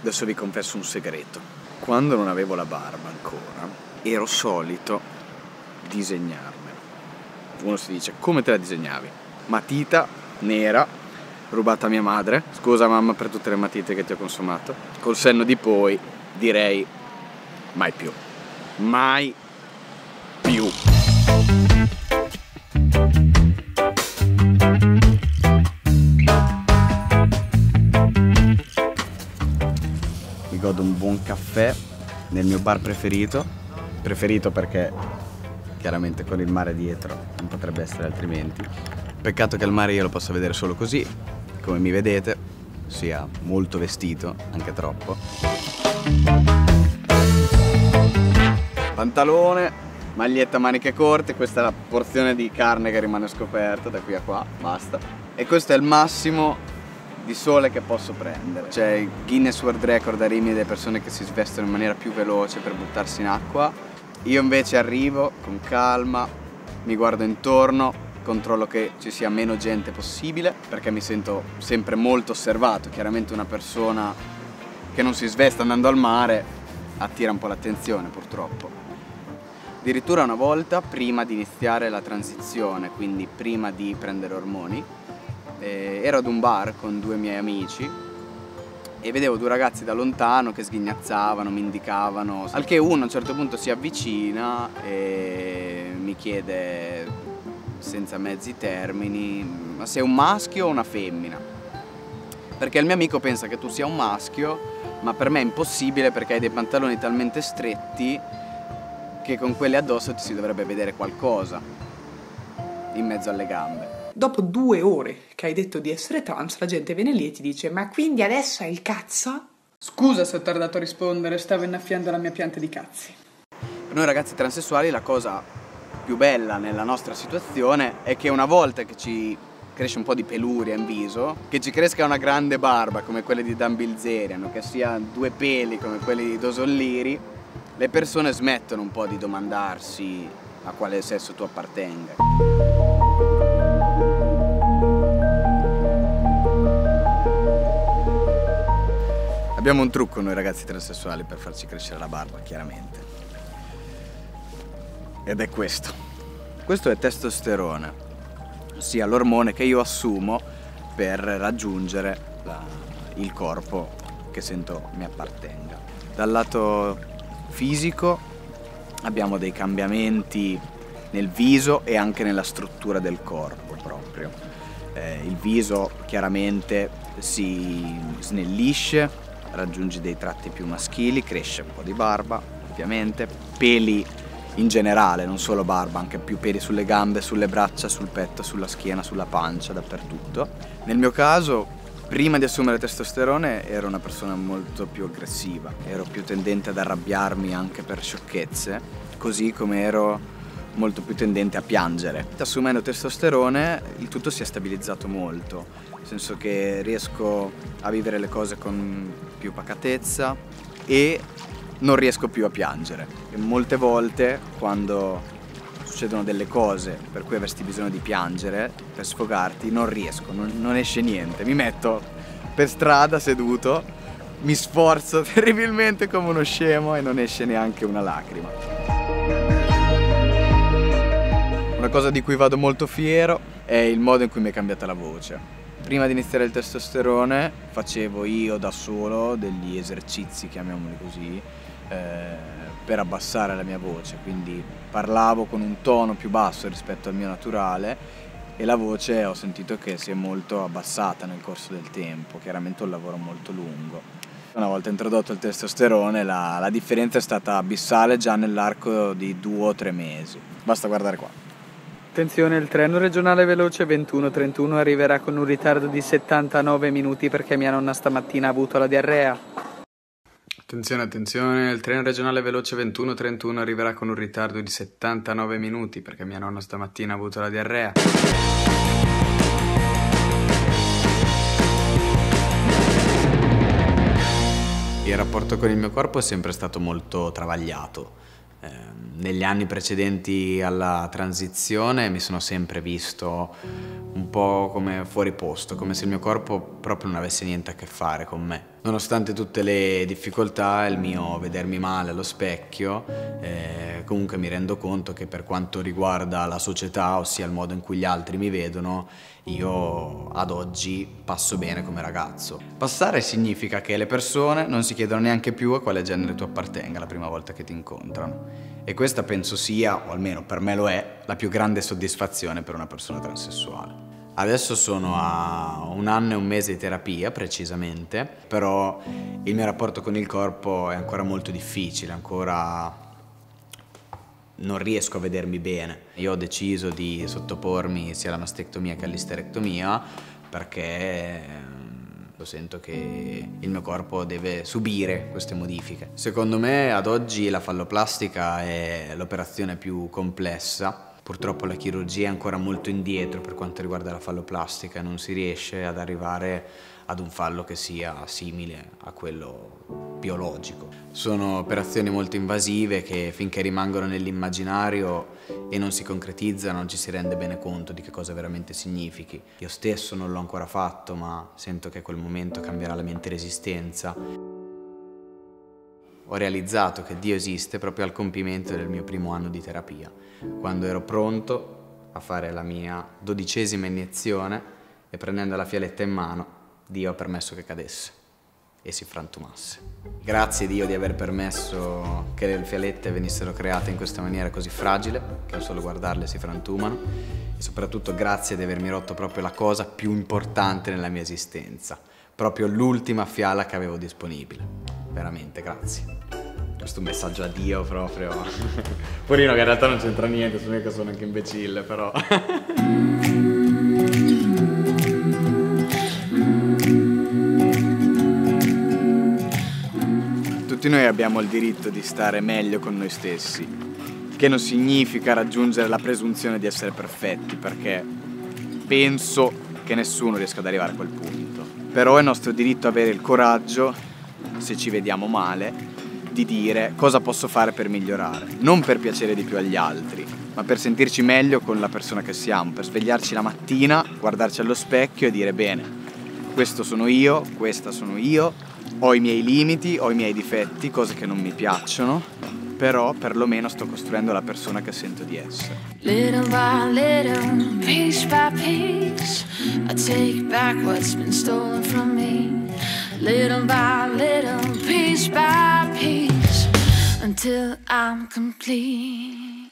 Adesso vi confesso un segreto. Quando non avevo la barba ancora, ero solito disegnarmela. Uno si dice, come te la disegnavi? Matita nera, rubata a mia madre. Scusa mamma per tutte le matite che ti ho consumato. Col senno di poi direi mai più. Mai più. Godo un buon caffè nel mio bar preferito. Preferito perché chiaramente con il mare dietro non potrebbe essere altrimenti. Peccato che il mare io lo possa vedere solo così, come mi vedete, sia molto vestito, anche troppo. Pantalone, maglietta maniche corte, questa è la porzione di carne che rimane scoperta da qui a qua, basta. E questo è il massimo di sole che posso prendere. C'è il Guinness World Record a Rimini delle persone che si svestono in maniera più veloce per buttarsi in acqua. Io invece arrivo con calma, mi guardo intorno, controllo che ci sia meno gente possibile perché mi sento sempre molto osservato. Chiaramente una persona che non si sveste andando al mare attira un po' l'attenzione purtroppo. Addirittura una volta, prima di iniziare la transizione, quindi prima di prendere ormoni, eh, ero ad un bar con due miei amici e vedevo due ragazzi da lontano che sghignazzavano, mi indicavano, al che uno a un certo punto si avvicina e mi chiede senza mezzi termini ma sei un maschio o una femmina? Perché il mio amico pensa che tu sia un maschio, ma per me è impossibile perché hai dei pantaloni talmente stretti che con quelli addosso ti si dovrebbe vedere qualcosa in mezzo alle gambe. Dopo due ore che hai detto di essere trans, la gente viene lì e ti dice: Ma quindi adesso hai il cazzo? Scusa se ho tardato a rispondere, stavo innaffiando la mia pianta di cazzi. Per noi ragazzi transessuali la cosa più bella nella nostra situazione è che una volta che ci cresce un po' di peluria in viso, che ci cresca una grande barba come quelle di Dan Bilzerian, che sia due peli come quelli di Dosolliri, le persone smettono un po' di domandarsi a quale sesso tu appartenga. Abbiamo un trucco noi ragazzi transessuali per farci crescere la barba, chiaramente. Ed è questo. Questo è testosterone, ossia l'ormone che io assumo per raggiungere la, il corpo che sento mi appartenga. Dal lato fisico abbiamo dei cambiamenti nel viso e anche nella struttura del corpo proprio. Eh, il viso chiaramente si snellisce, raggiunge dei tratti più maschili, cresce un po' di barba ovviamente, peli in generale, non solo barba, anche più peli sulle gambe, sulle braccia, sul petto, sulla schiena, sulla pancia, dappertutto. Nel mio caso Prima di assumere testosterone ero una persona molto più aggressiva, ero più tendente ad arrabbiarmi anche per sciocchezze, così come ero molto più tendente a piangere. Assumendo testosterone il tutto si è stabilizzato molto, nel senso che riesco a vivere le cose con più pacatezza e non riesco più a piangere. E molte volte quando succedono delle cose per cui avresti bisogno di piangere, per sfogarti, non riesco, non, non esce niente. Mi metto per strada seduto, mi sforzo terribilmente come uno scemo e non esce neanche una lacrima. Una cosa di cui vado molto fiero è il modo in cui mi è cambiata la voce. Prima di iniziare il testosterone facevo io da solo degli esercizi, chiamiamoli così, eh, per abbassare la mia voce, quindi parlavo con un tono più basso rispetto al mio naturale e la voce ho sentito che si è molto abbassata nel corso del tempo, chiaramente un lavoro molto lungo. Una volta introdotto il testosterone la, la differenza è stata abissale già nell'arco di due o tre mesi. Basta guardare qua. Attenzione, il treno regionale veloce 2131 arriverà con un ritardo di 79 minuti perché mia nonna stamattina ha avuto la diarrea. Attenzione, attenzione, il treno regionale veloce 2131 arriverà con un ritardo di 79 minuti perché mia nonna stamattina ha avuto la diarrea. Il rapporto con il mio corpo è sempre stato molto travagliato. Eh, negli anni precedenti alla transizione mi sono sempre visto un po' come fuori posto, come se il mio corpo proprio non avesse niente a che fare con me Nonostante tutte le difficoltà, il mio vedermi male allo specchio, eh, comunque mi rendo conto che per quanto riguarda la società, ossia il modo in cui gli altri mi vedono, io ad oggi passo bene come ragazzo. Passare significa che le persone non si chiedono neanche più a quale genere tu appartenga la prima volta che ti incontrano. E questa penso sia, o almeno per me lo è, la più grande soddisfazione per una persona transessuale. Adesso sono a un anno e un mese di terapia precisamente, però il mio rapporto con il corpo è ancora molto difficile, ancora non riesco a vedermi bene. Io ho deciso di sottopormi sia alla mastectomia che all'isterectomia perché lo sento che il mio corpo deve subire queste modifiche. Secondo me ad oggi la falloplastica è l'operazione più complessa Purtroppo la chirurgia è ancora molto indietro per quanto riguarda la falloplastica non si riesce ad arrivare ad un fallo che sia simile a quello biologico. Sono operazioni molto invasive che finché rimangono nell'immaginario e non si concretizzano ci si rende bene conto di che cosa veramente significhi. Io stesso non l'ho ancora fatto ma sento che quel momento cambierà la mente resistenza ho realizzato che Dio esiste proprio al compimento del mio primo anno di terapia, quando ero pronto a fare la mia dodicesima iniezione e prendendo la fialetta in mano, Dio ha permesso che cadesse e si frantumasse. Grazie Dio di aver permesso che le fialette venissero create in questa maniera così fragile, che a solo guardarle si frantumano, e soprattutto grazie di avermi rotto proprio la cosa più importante nella mia esistenza, proprio l'ultima fiala che avevo disponibile veramente, grazie. Questo messaggio a Dio proprio. Purino che in realtà non c'entra niente, sono io che sono anche imbecille, però. Tutti noi abbiamo il diritto di stare meglio con noi stessi, che non significa raggiungere la presunzione di essere perfetti, perché penso che nessuno riesca ad arrivare a quel punto. Però è nostro diritto avere il coraggio se ci vediamo male, di dire cosa posso fare per migliorare, non per piacere di più agli altri, ma per sentirci meglio con la persona che siamo, per svegliarci la mattina, guardarci allo specchio e dire bene, questo sono io, questa sono io, ho i miei limiti, ho i miei difetti, cose che non mi piacciono, però perlomeno sto costruendo la persona che sento di essere. Little by little, piece by piece, I take back what's been stolen from me. Little by little, piece by piece, until I'm complete.